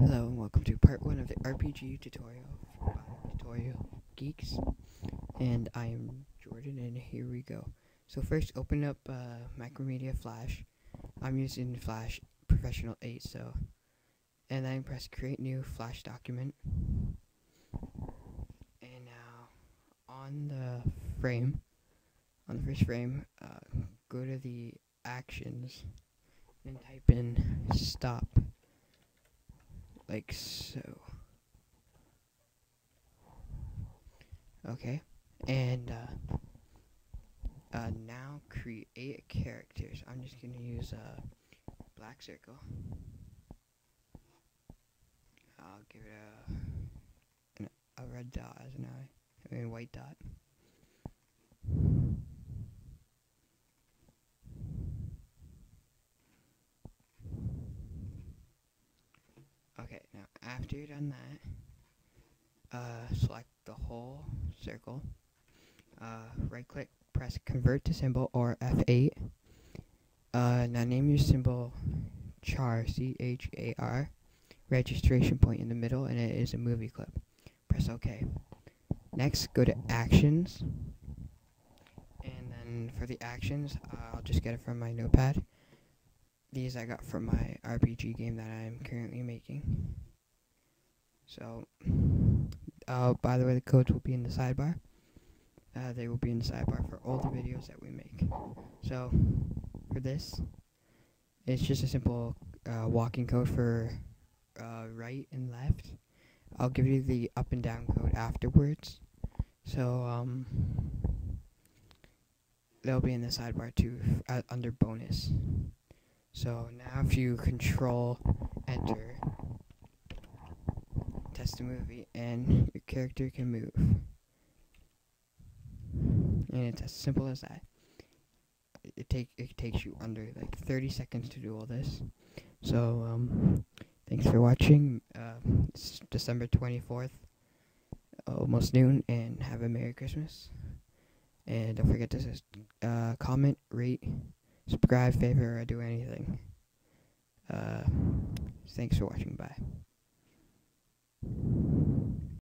Hello and welcome to part one of the RPG tutorial by Tutorial Geeks. And I am Jordan and here we go. So first open up uh, Macromedia Flash. I'm using Flash Professional 8 so and then press create new Flash document. And now on the frame, on the first frame, uh, go to the actions and type in stop like so. Okay, and uh, uh, now create characters. I'm just gonna use a black circle. I'll give it a a red dot as an eye. I mean white dot. Okay, now after you've done that, uh, select the whole circle. Uh, right click, press convert to symbol or F8. Uh, now name your symbol char, C H A R, registration point in the middle, and it is a movie clip. Press OK. Next, go to actions. And then for the actions, I'll just get it from my notepad. These I got from my RPG game that I'm currently making. So, uh, by the way, the codes will be in the sidebar. Uh, they will be in the sidebar for all the videos that we make. So, for this, it's just a simple uh, walking code for uh, right and left. I'll give you the up and down code afterwards. So, um, they'll be in the sidebar too, uh, under bonus. So now if you control enter, the movie, and your character can move. And it's as simple as that. It take it takes you under like 30 seconds to do all this. So um, thanks for watching. Uh, it's December 24th, almost noon, and have a Merry Christmas. And don't forget to uh, comment, rate subscribe, favor, or do anything. Uh, thanks for watching. Bye.